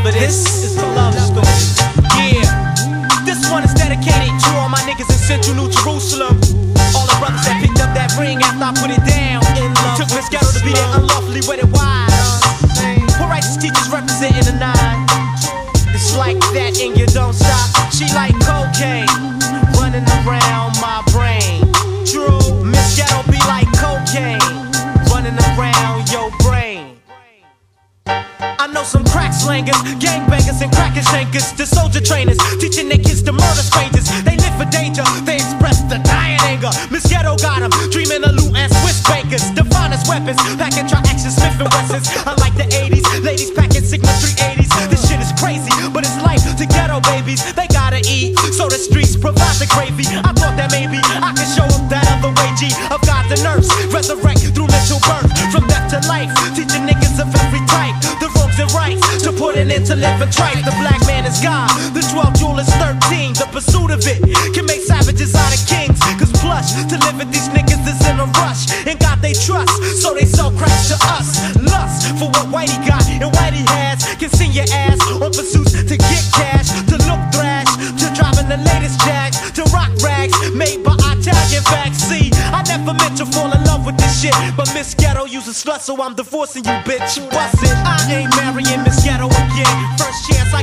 remember this. It's a love story. Yeah. This one is dedicated to all my niggas in Central New Jerusalem. All the brothers that picked up that ring after I put it down. Took Miss Ghetto to be there unlawfully wedded wives. Poor righteous teachers representing the nine. It's like that and you don't stop. Know some crack slangers, gangbangers, and cracker shankers. The soldier trainers teaching their kids to murder strangers. They live for danger, they express the dying anger. Miss Ghetto got 'em, dreaming of loot and Swiss bankers. The finest weapons, packing tri-action Smith and Wessons. I like the 80s, ladies packing Sigma 380s. This shit is crazy, but it's life to ghetto babies. They gotta eat, so the streets provide the gravy. I thought that maybe I could show 'em that other way, G. Of God the nurse, resurrect through mental birth. From death to life, to living tripe. The black man is God, the 12 jewel is 13. The pursuit of it can make savages out of kings. Cause plush to live with these niggas is in a rush. And God they trust, so they sell crack to us. Lust for what Whitey got and Whitey has. Can send your ass on pursuits to get cash, to look thrash, to driving the latest jags, to rock rags made by Italian facts. See, I never meant to fall in love with this shit, but Miss Ghetto uses slut, so I'm divorcing you, bitch. Bust it. I ain't marrying Miss Ghetto again.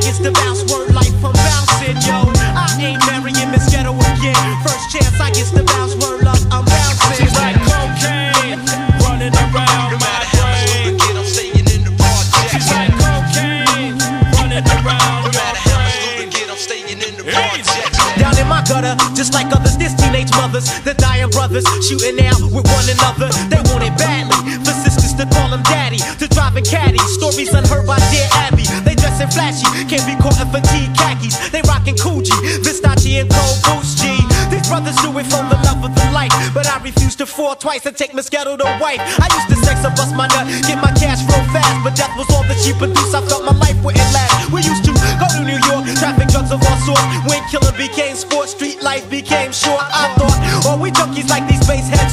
I get to bounce, word life, I'm bouncing, yo. I ain't marrying Miss Ghetto again. First chance I get the bounce, word love, I'm bouncing. She's like cocaine running around No my matter how much brain. at, I'm staying in the projects. She's like cocaine running around No matter how much look brain. at, I'm staying in the Hey. projects. Down in my gutter, just like others, there's teenage mothers, the dying brothers, shooting out with one another. They want it badly, for sisters to call them daddy, to driving caddy. Stories unheard by dear Abby. Dressing flashy, can't be caught in fatigue khakis. They rocking Coogi, Versace and cold boots G. These brothers do it for the love of the life, but I refuse to fall twice and take Miss Ghetto to wife. I used to sex and bust my nut, get my cash real fast, but death was all that she produced. I felt my life wouldn't last. We used to go to New York, traffic drugs of all sorts. When killing became sport, street life became short. I thought, oh, we junkies like these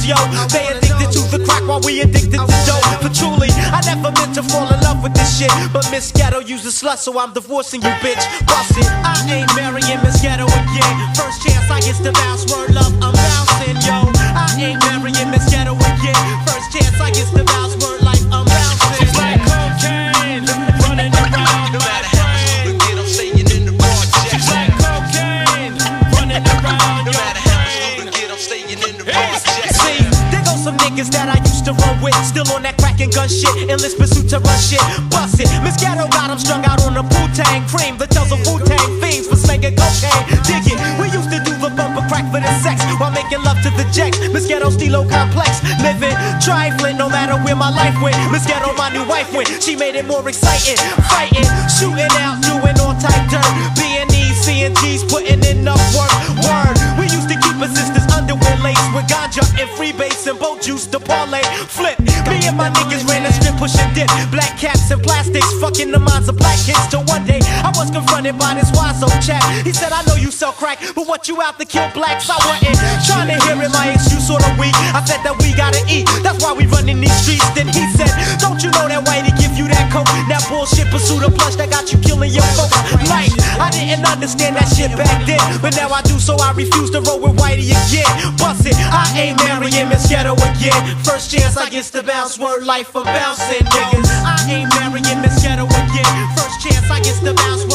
yo. They addicted to the crack while we addicted to dope. But truly, I never meant to fall in love with this shit. But Miss Ghetto uses slut, so I'm divorcing you, bitch. Bust it. I ain't marrying Miss Ghetto again. First chance I get to bounce, word love, niggas that I used to run with, still on that crack and gun shit, endless pursuit to run shit. Bust it, Miss Ghetto got 'em strung out on the Wu Tang cream, the tells of Wu Tang fiends for slanging cocaine. Dig it, we used to do the bumper crack for the sex while making love to the jacks. Miss Ghetto stilo complex, living trifling no matter where my life went. Miss Ghetto, my new wife went, she made it more exciting, fighting, shooting out, doing all type dirt, being juice to parlay. Flip, me and my niggas ran a strip pushing dip. Black caps and plastics, fucking the minds of black kids. Till one day I was confronted by this wise old chap. He said, I know you sell crack, but what you out to kill blacks? I wasn't trying to hear it, my excuse sorta weak. I said that we gotta eat, that's why we run in these streets. Then he said, Don't you know that way whitey give you that coke? That bullshit pursuit of plush that got you killing your folks. Like, I didn't understand that shit back then, but now I do, so I refuse to roll with whitey again. Bust it, I ain't marrying Miss Ghetto again. First chance I gets to bounce, word life for bouncing niggas. I ain't marrying Miss Ghetto again. First chance I gets to bounce,